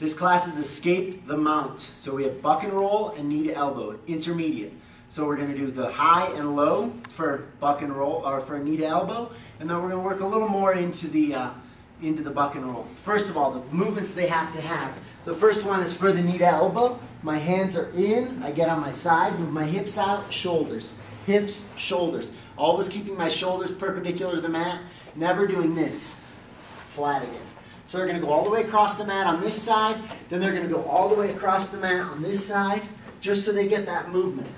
This class is escape the mount. So we have buck and roll and knee to elbow, intermediate. So we're going to do the high and low for buck and roll, or for knee to elbow, and then we're going to work a little more into the uh, into the buck and roll. First of all, the movements they have to have. The first one is for the knee to elbow. My hands are in. I get on my side, move my hips out, shoulders, hips, shoulders. Always keeping my shoulders perpendicular to the mat. Never doing this. Flat again. So they're going to go all the way across the mat on this side, then they're going to go all the way across the mat on this side, just so they get that movement.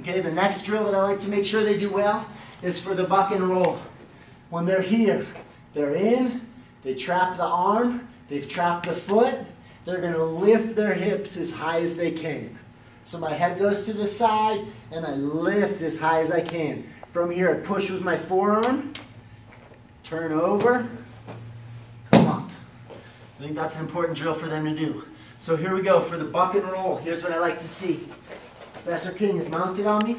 Okay, the next drill that I like to make sure they do well is for the buck and roll. When they're here, they're in, they trap the arm, they've trapped the foot, they're going to lift their hips as high as they can. So my head goes to the side, and I lift as high as I can. From here, I push with my forearm, turn over, I think that's an important drill for them to do. So here we go for the buck and roll. Here's what I like to see. Professor King is mounted on me.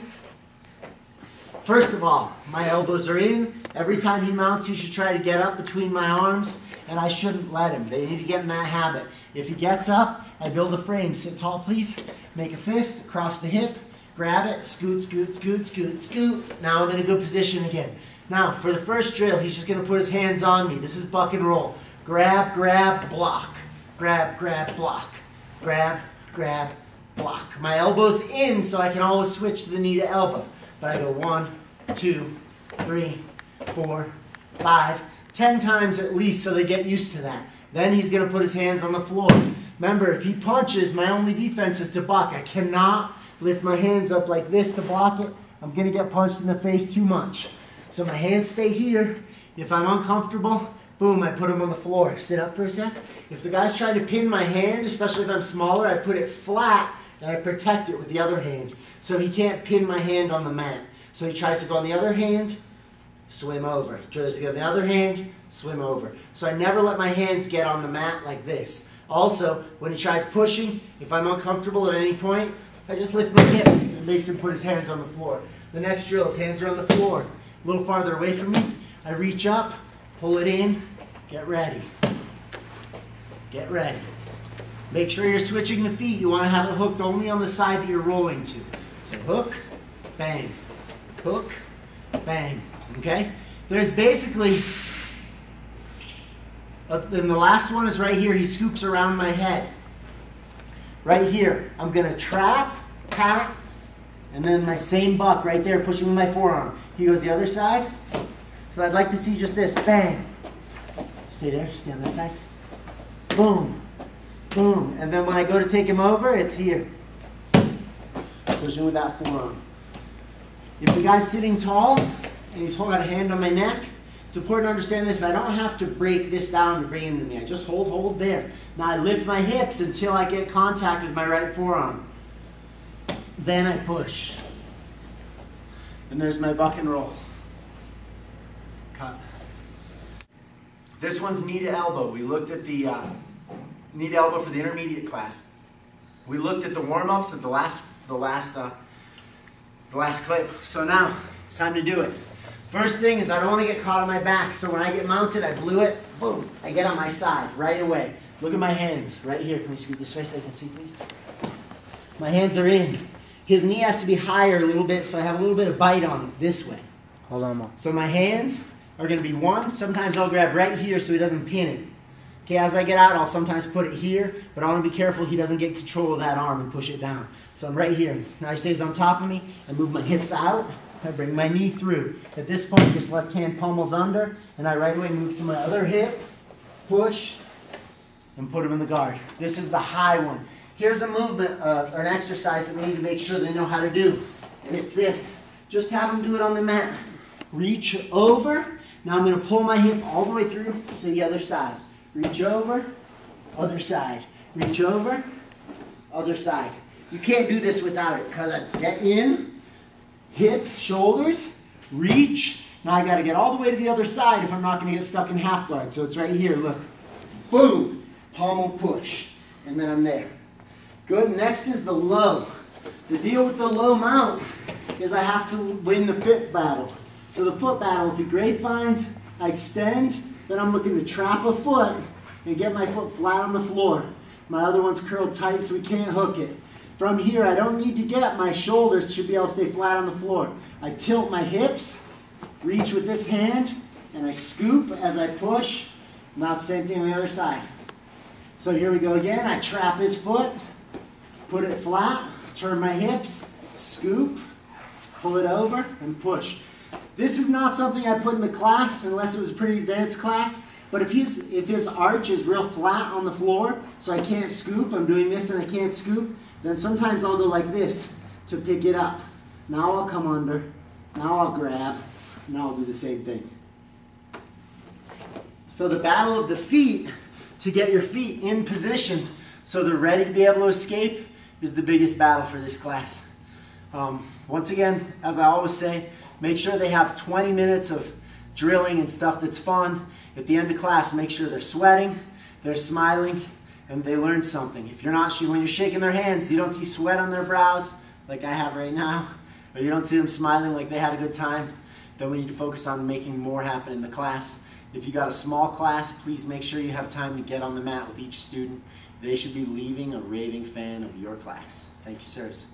First of all, my elbows are in. Every time he mounts, he should try to get up between my arms, and I shouldn't let him. They need to get in that habit. If he gets up, I build a frame. Sit tall, please. Make a fist, across the hip, grab it, scoot, scoot, scoot, scoot, scoot. Now I'm in a good position again. Now, for the first drill, he's just going to put his hands on me. This is buck and roll. Grab, grab, block. Grab, grab, block. Grab, grab, block. My elbow's in so I can always switch the knee to elbow. But I go one, two, three, four, five, ten times at least so they get used to that. Then he's going to put his hands on the floor. Remember, if he punches, my only defense is to block. I cannot lift my hands up like this to block it. I'm going to get punched in the face too much. So my hands stay here. If I'm uncomfortable, Boom, I put him on the floor. Sit up for a sec. If the guy's trying to pin my hand, especially if I'm smaller, I put it flat and I protect it with the other hand. So he can't pin my hand on the mat. So he tries to go on the other hand, swim over. He tries to go on the other hand, swim over. So I never let my hands get on the mat like this. Also, when he tries pushing, if I'm uncomfortable at any point, I just lift my hips. It makes him put his hands on the floor. The next drill, his hands are on the floor. A little farther away from me. I reach up, pull it in, get ready. Get ready. Make sure you're switching the feet. You want to have it hooked only on the side that you're rolling to. So hook, bang, hook, bang, okay? There's basically, and the last one is right here. He scoops around my head. Right here, I'm gonna trap, pat, and then my same buck right there, pushing with my forearm. He goes the other side, so I'd like to see just this, bang. Stay there, stay on that side. Boom, boom. And then when I go to take him over, it's here. Pushing with that forearm. If the guy's sitting tall and he's holding a hand on my neck, it's important to understand this. I don't have to break this down to bring him to me. I just hold, hold there. Now I lift my hips until I get contact with my right forearm. Then I push. And there's my buck and roll. Cut. This one's knee to elbow. We looked at the uh, knee to elbow for the intermediate class. We looked at the warm-ups at the last, the last, uh, the last clip. So now it's time to do it. First thing is I don't want to get caught on my back. So when I get mounted, I blew it. Boom! I get on my side right away. Look at my hands right here. Can we scoot this way so they can see, please? My hands are in. His knee has to be higher a little bit, so I have a little bit of bite on it this way. Hold on, Mom. So my hands are going to be one. Sometimes I'll grab right here so he doesn't pin it. Okay, as I get out, I'll sometimes put it here, but I want to be careful he doesn't get control of that arm and push it down. So I'm right here. Now he stays on top of me. I move my hips out. I bring my knee through. At this point, this left hand pummels under, and I right away move to my other hip, push, and put him in the guard. This is the high one. Here's a movement, uh, an exercise that we need to make sure they know how to do. And it's this. Just have them do it on the mat. Reach over, now I'm going to pull my hip all the way through to the other side. Reach over, other side. Reach over, other side. You can't do this without it because I get in, hips, shoulders, reach. Now I got to get all the way to the other side if I'm not going to get stuck in half guard. So it's right here, look. Boom, pummel push. And then I'm there. Good, next is the low. The deal with the low mount is I have to win the fit battle. So the foot battle, if he grapevines, I extend, then I'm looking to trap a foot and get my foot flat on the floor. My other one's curled tight so we can't hook it. From here, I don't need to get my shoulders should be able to stay flat on the floor. I tilt my hips, reach with this hand, and I scoop as I push. Now same thing on the other side. So here we go again. I trap his foot, put it flat, turn my hips, scoop, pull it over, and push. This is not something I put in the class unless it was a pretty advanced class. But if his, if his arch is real flat on the floor, so I can't scoop, I'm doing this and I can't scoop, then sometimes I'll go like this to pick it up. Now I'll come under, now I'll grab, now I'll do the same thing. So the battle of the feet, to get your feet in position so they're ready to be able to escape, is the biggest battle for this class. Um, once again, as I always say, make sure they have 20 minutes of drilling and stuff that's fun. At the end of class, make sure they're sweating, they're smiling, and they learned something. If you're not, when you're shaking their hands, you don't see sweat on their brows like I have right now, or you don't see them smiling like they had a good time, then we need to focus on making more happen in the class. If you got a small class, please make sure you have time to get on the mat with each student. They should be leaving a raving fan of your class. Thank you, sirs.